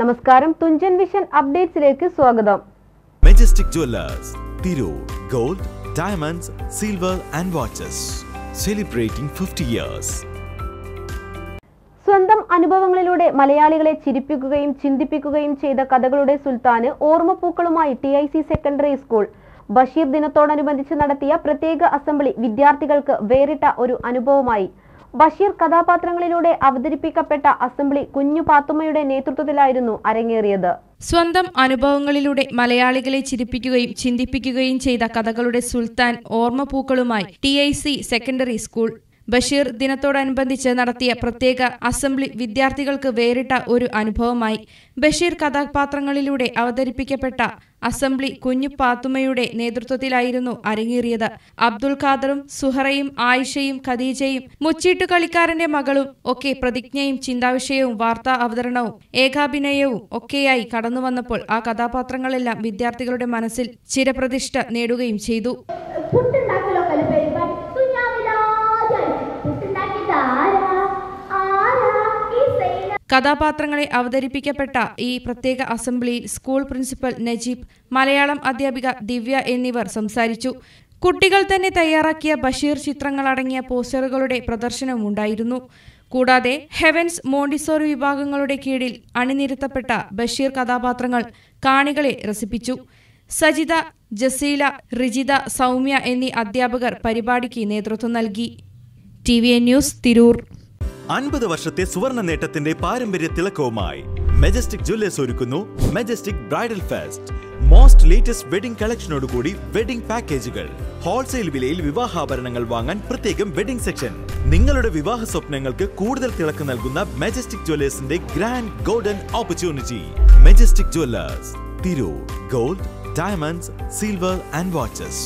നമസ്കാരം. തുഞ്ചൻ വിഷൻ അപ്ഡേറ്റ്സിലേക്ക് സ്വാഗതം. Majestic jewellers Tirur gold diamonds silver and watches celebrating fifty years സ്വന്തം അനുഭവങ്ങളിലൂടെ മലയാളികളെ ചിരിപ്പിക്കുകയും ചിന്തിപ്പിക്കുകയും ചെയ്ത കഥകളുടെ സുൽത്താന് ഓർമ്മപ്പൂക്കളുമായി T I C secondary school Basheer ദിനത്തോടനുബന്ധിച്ച് നടത്തിയ പ്രത്യേക അസംബ്ലി വിദ്യാർത്ഥികൾക്ക് വേറിട്ട ഒരു അനുഭവമായി. ബഷീർ കഥാപാത്രങ്ങളിലൂടെ അവതരിപ്പിക്കപ്പെട്ട അസംബ്ലി കുഞ്ഞു പാത്തുമ്മയുടെ നേതൃത്വത്തിലായിരുന്നു അരങ്ങേറിയത്. സ്വന്തം അനുഭവങ്ങളിലൂടെ മലയാളികളെ ചിരിപ്പിക്കുകയും ചിന്തിപ്പിക്കുകയും ചെയ്ത കഥകളുടെ സുൽത്താൻ ഓർമ്മപ്പൂക്കളുമായി ടി സെക്കൻഡറി സ്കൂൾ. ബഷീർ ദിനത്തോടനുബന്ധിച്ച് നടത്തിയ പ്രത്യേക അസംബ്ലി വിദ്യാർത്ഥികൾക്ക് വേറിട്ട ഒരു അനുഭവമായി. ബഷീർ കഥാപാത്രങ്ങളിലൂടെ അവതരിപ്പിക്കപ്പെട്ട അസംബ്ലി കുഞ്ഞു പാത്തുമ്മയുടെ നേതൃത്വത്തിലായിരുന്നു അരങ്ങേറിയത്. അബ്ദുൽ ഖാദറും സുഹറയും ആയിഷയും ഖദീജയും മുച്ചീട്ടു കളിക്കാരന്റെ മകളും ഒക്കെ പ്രതിജ്ഞയും ചിന്താവിഷയവും വാർത്താ അവതരണവും ഏകാഭിനയവും ഒക്കെയായി കടന്നുവന്നപ്പോൾ ആ കഥാപാത്രങ്ങളെല്ലാം വിദ്യാർത്ഥികളുടെ മനസ്സിൽ ചിരപ്രതിഷ്ഠ നേടുകയും ചെയ്തു. കഥാപാത്രങ്ങളെ അവതരിപ്പിക്കപ്പെട്ട ഈ പ്രത്യേക അസംബ്ലിയിൽ സ്കൂൾ പ്രിൻസിപ്പൽ നജീബ് മലയാളം അധ്യാപിക ദിവ്യ എന്നിവർ സംസാരിച്ചു. കുട്ടികൾ തന്നെ തയ്യാറാക്കിയ ബഷീർ ചിത്രങ്ങളടങ്ങിയ പോസ്റ്ററുകളുടെ പ്രദർശനവുമുണ്ടായിരുന്നു കൂടാതെ ഹെവൻസ് മോണ്ടിസോറി വിഭാഗങ്ങളുടെ കീഴിൽ അണിനിരത്തപ്പെട്ട ബഷീർ കഥാപാത്രങ്ങൾ കാണികളെ രസിപ്പിച്ചു. സജിത ജസീല റിജിത സൗമ്യ എന്നീ അധ്യാപകർ പരിപാടിക്ക് നേതൃത്വം നൽകി. T V N news Tirur. അൻപത് വർഷത്തെ സുവർണ നേട്ടത്തിന്റെ പാരമ്പര്യ തിളക്കവുമായി മെജസ്റ്റിക് ജ്വല്ലേഴ്സ് ഒരുക്കുന്നു majestic bridal fest most latest wedding കളക്ഷനോടുകൂടി wedding പാക്കേജുകൾ ഹോൾസെയിൽ വിലയിൽ വിവാഹാഭരണങ്ങൾ വാങ്ങാൻ പ്രത്യേകം വെഡിംഗ് സെക്ഷൻ നിങ്ങളുടെ വിവാഹ സ്വപ്നങ്ങൾക്ക് കൂടുതൽ തിളക്ക് നൽകുന്ന majestic ജ്വല്ലേഴ്സിന്റെ grand golden opportunity majestic jewellers Tirur gold diamonds silver and watches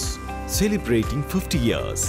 celebrating fifty years